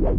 Yeah.